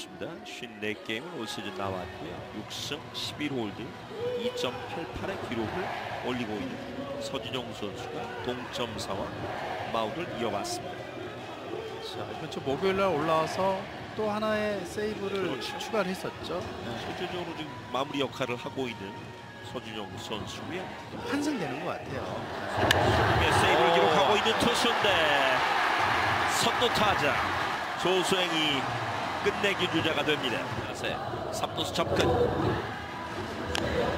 있습니다. 54게임을 올 시즌 나왔고요. 6승 11홀드 2.88의 기록을 올리고 있는 서진용 선수가 동점 상황 마운드를 이어갔습니다. 자, 이번 주 목요일 날 올라와서 또 하나의 세이브를 그렇죠. 추가를 했었죠. 네. 실질적으로 지금 마무리 역할을 하고 있는 서진용 선수고요. 환승되는 것 같아요. 의 세이브를 오. 기록하고 있는 투수인데 선두 타자 조수행이 끝내기 주자가 됩니다. 자세 3루수 접근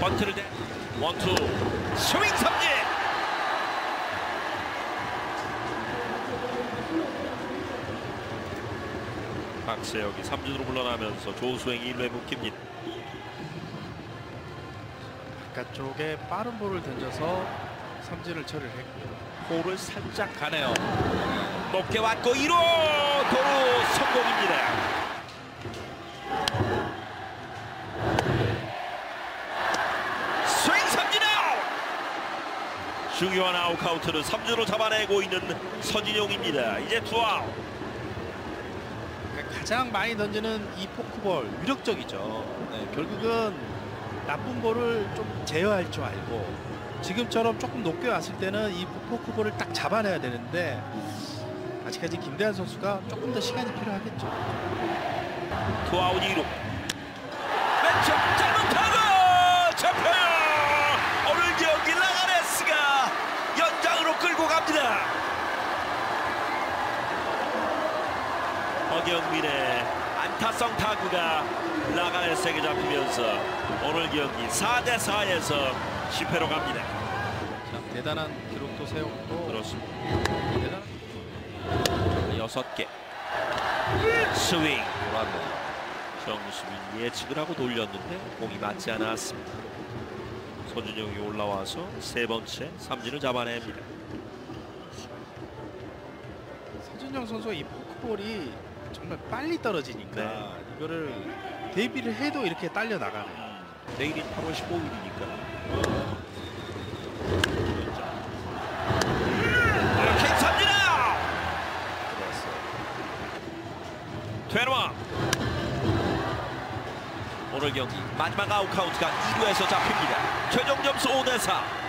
번트를 대 원투 스윙 삼진 박세혁이 삼진으로 물러나면서 조수행이 1루에 묶입니다. 바깥쪽에 빠른 볼을 던져서 삼진을 처리를 했고요. 볼을 살짝 가네요. 높게 왔고 1호 도루 중요한 아웃 카운트를 3주로 잡아내고 있는 서진용입니다. 이제 투아웃. 가장 많이 던지는 이 포크볼 위력적이죠. 네, 결국은 나쁜 볼을 좀 제어할 줄 알고 지금처럼 조금 높게 왔을 때는 이 포크볼을 딱 잡아내야 되는데 아직까지 김대한 선수가 조금 더 시간이 필요하겠죠. 투아웃 2루. 왼쪽 짧은 타구 잡혀요. 오늘 경기 라가레스가 연장으로 끌고 갑니다. 허경민의 안타성 타구가 라가레스에게 잡히면서 오늘 경기 4대 4에서 10회로 갑니다. 자, 대단한 기록도 세웠고 그렇습니다. 대단한 여섯 개 스윙 정수빈 예측을 하고 돌렸는데 공이 맞지 않았습니다. 서준영이 올라와서 세 번째 삼진을 잡아냅니다. 서진용 선수가 이 포크볼이 정말 빨리 떨어지니까 네. 이거를 대비를 해도 이렇게 딸려 나가네요. 내일이 8월 15일이니까. 이렇게 삼진 아웃! 들어왔어요. 되노아 오늘 경기 마지막 아웃 카운트가 2루에서 잡힙니다. 최종 점수 5대 4.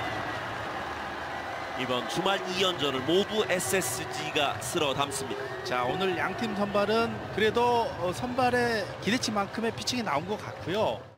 이번 주말 2연전을 모두 SSG가 쓸어 담습니다. 자 오늘 양 팀 선발은 그래도 어, 선발의 기대치만큼의 피칭이 나온 것 같고요.